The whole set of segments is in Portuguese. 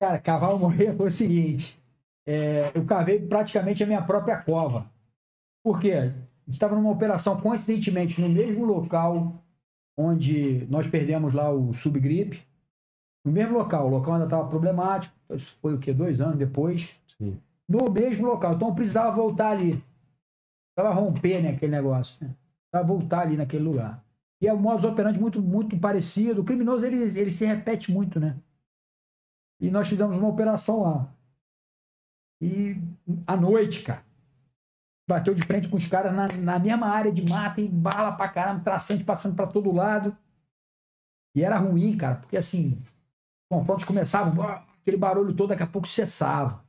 Cara, cavalo morrer foi o seguinte. é, eu cavei praticamente a minha própria cova. Por quê? A gente estava numa operação, coincidentemente, no mesmo local onde nós perdemos lá o subgripe. No mesmo local. O local ainda estava problemático. Isso foi o quê? Dois anos depois. Sim. No mesmo local. Então eu precisava voltar ali. Precisava romper né, aquele negócio. Né? Precisava voltar ali naquele lugar. E é um modus operandi muito, muito parecido. O criminoso, ele, ele se repete muito, né? E nós fizemos uma operação lá. E à noite, cara, bateu de frente com os caras na, na mesma área de mata e bala pra caramba, traçante passando pra todo lado. E era ruim, cara, porque assim, confrontos começavam, aquele barulho todo, daqui a pouco cessava.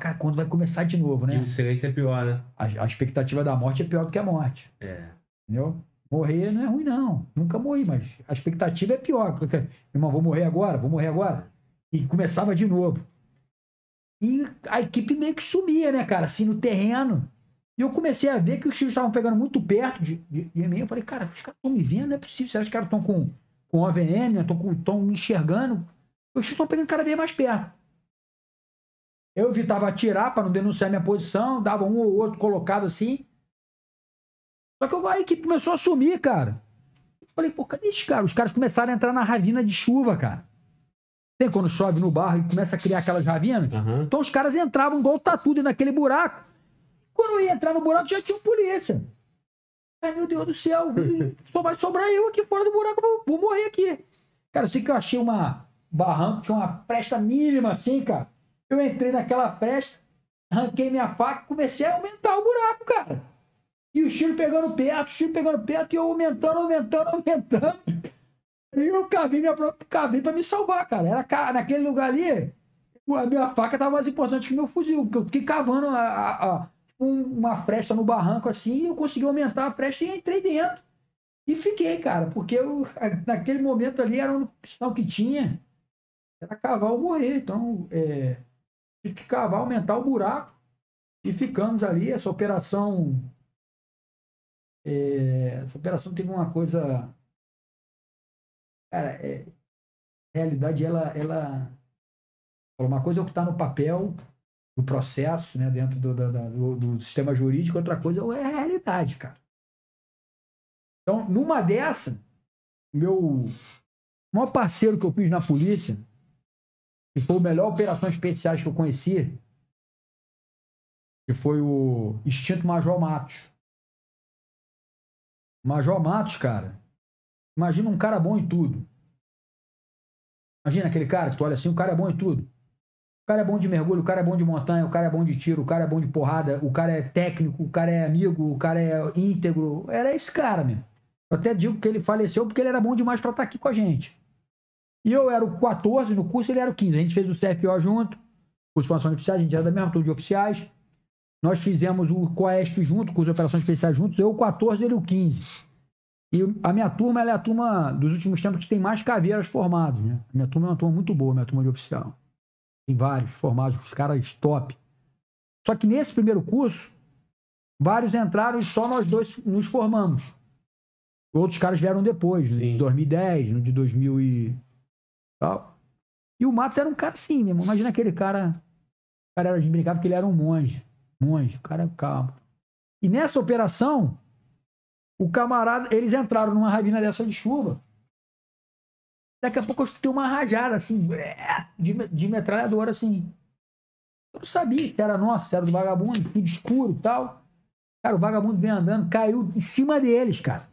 Cara, quando vai começar de novo, E né? o silêncio é pior, né? A, a expectativa da morte é pior do que a morte. É. Entendeu? Morrer não é ruim, não. Nunca morri, mas a expectativa é pior. Irmão, vou morrer agora, vou morrer agora. E começava de novo. E a equipe meio que sumia, né, cara? Assim, no terreno. E eu comecei a ver que os tiros estavam pegando muito perto de, de, de mim. Eu falei, cara, os caras estão me vendo, não é possível. Será que os caras estão com, com OVN, né? Estão me enxergando? Os tiros estão pegando cada vez mais perto. Eu evitava atirar para não denunciar minha posição, dava um ou outro colocado assim. Só que a equipe começou a sumir, cara. Eu falei, pô, cadê esses caras? Os caras começaram a entrar na ravina de chuva, cara. Tem quando chove no barro e começa a criar aquelas ravinas? Aham. Então os caras entravam igual tatudo naquele buraco. Quando eu ia entrar no buraco, já tinha um polícia. Ai, meu Deus do céu, só vai sobrar eu aqui fora do buraco, vou, vou morrer aqui. Cara, eu sei que eu achei uma barranco, tinha uma fresta mínima assim, cara. Eu entrei naquela fresta, arranquei minha faca, comecei a aumentar o buraco, cara. E o tiro pegando perto, o tiro pegando perto, e eu aumentando, aumentando, aumentando. E eu cavei minha própria cavei pra me salvar, cara. Era naquele lugar ali, a minha faca tava mais importante que meu fuzil, porque eu fiquei cavando a, a- a- um- uma fresta no barranco assim, e eu consegui aumentar a fresta e entrei dentro. E fiquei, cara, porque eu, naquele momento ali era a única opção que tinha. Era cavar ou morrer. Então, é, tive que cavar, aumentar o buraco. E ficamos ali. Essa operação. é, essa operação teve uma coisa. Cara, é, a realidade, ela. ela uma coisa é o que está no papel, no processo, né, dentro do, da- do, do sistema jurídico, outra coisa é a realidade, cara. Então, numa dessa, meu maior parceiro que eu fiz na polícia, que foi o melhor operações especiais que eu conheci, que foi o extinto Major Matos. Major Matos, cara, imagina um cara bom em tudo. Imagina aquele cara que tu olha assim, o cara é bom em tudo. O cara é bom de mergulho, o cara é bom de montanha, o cara é bom de tiro, o cara é bom de porrada, o cara é técnico, o cara é amigo, o cara é íntegro. Era esse cara, meu. Eu até digo que ele faleceu porque ele era bom demais pra estar aqui com a gente. E eu era o 14 no curso, ele era o 15. A gente fez o CFO junto, curso de formação de oficiais, a gente era da mesma turma de oficiais. Nós fizemos o COESP junto, curso de operações especiais juntos, eu o 14 ele o 15. E a minha turma ela é a turma dos últimos tempos que tem mais caveiras formados, né? A minha turma é uma turma muito boa, minha turma de oficial. Tem vários formados, os caras top. Só que nesse primeiro curso, vários entraram e só nós dois nos formamos. Outros caras vieram depois, no de Sim. 2010, no de 2000 e tal. E o Matos era um cara assim mesmo. Imagina aquele cara. O cara era de brincar porque ele era um monge. Monge, o cara é calmo. E nessa operação, o camarada, eles entraram numa ravina dessa de chuva. Daqui a pouco eu escutei uma rajada, assim, de, de metralhadora, assim. Eu não sabia que era nossa, era do vagabundo, tudo escuro e tal. Cara, o vagabundo vem andando, caiu em cima deles, cara.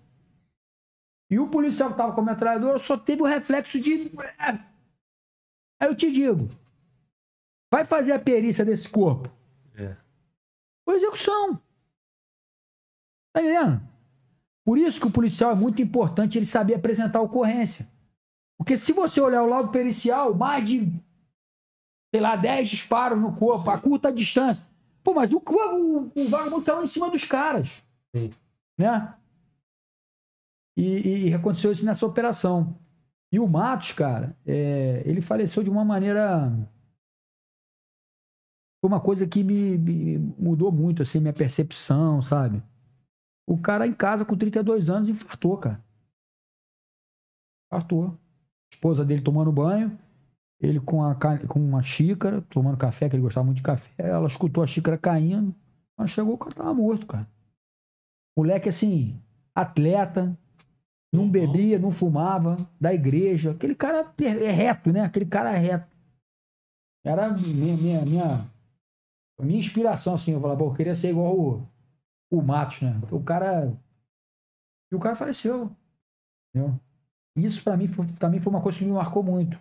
E o policial que tava com a metralhadora só teve o reflexo de. Aí eu te digo: vai fazer a perícia desse corpo? É. Foi execução. Tá entendendo? Por isso que o policial é muito importante ele saber apresentar a ocorrência. Porque se você olhar o lado pericial, mais de, sei lá, 10 disparos no corpo, a curta distância. Pô, mas o, o, o vagabundo caiu em cima dos caras. Sim. Né? E, e, e aconteceu isso nessa operação. E o Matos, cara, é, ele faleceu de uma maneira. Foi uma coisa que me, me mudou muito, assim, minha percepção, sabe? O cara em casa com 32 anos infartou, cara. Infartou. A esposa dele tomando banho. Ele com, a, com uma xícara, tomando café, que ele gostava muito de café. Ela escutou a xícara caindo. Quando chegou, o cara tava morto, cara. Moleque, assim, atleta, não bebia, não fumava, da igreja. Aquele cara é reto, né? Aquele cara é reto. Era minha, minha, minha, minha inspiração, assim. Eu falava, pô, eu queria ser igual o, o Matos, né? O cara. E o cara faleceu. Entendeu? Isso para mim foi, também foi uma coisa que me marcou muito.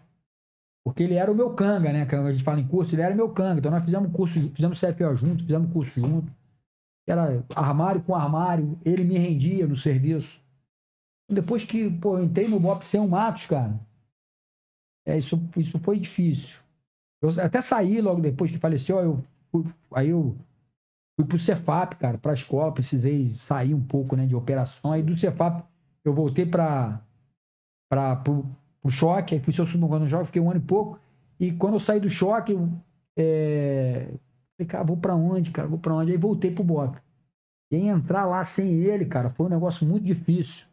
Porque ele era o meu canga, né? Que a gente fala em curso, ele era meu canga. Então nós fizemos curso, fizemos CFO junto, fizemos curso junto. Era armário com armário, ele me rendia no serviço. Depois que, pô, eu entrei no BOP sem um Matos, cara, é, isso, isso foi difícil. Eu até saí logo depois que faleceu, eu fui, aí eu fui pro Cefap, cara, pra escola, precisei sair um pouco, né, de operação. Aí do Cefap eu voltei pra, pra, pro, pro choque, aí fui seu subcomandante no choque, fiquei um ano e pouco. E quando eu saí do choque, eu, é, falei, cara, vou pra onde, cara, vou pra onde? Aí voltei pro BOP. E entrar lá sem ele, cara, foi um negócio muito difícil.